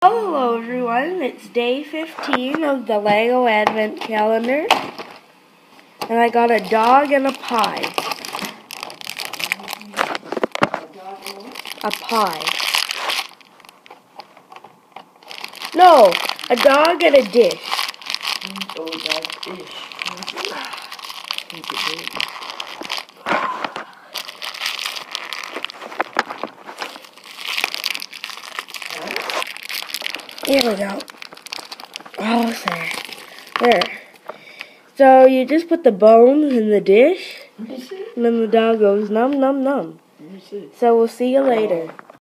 Hello everyone, it's day 15 of the LEGO Advent Calendar. And I got a dog and a pie. A pie. No, a dog and a dish. Oh, dog dish. Here we go. Oh, there. There. So you just put the bones in the dish, Let me see. and then the dog goes num num num. Let me see. So we'll see you later.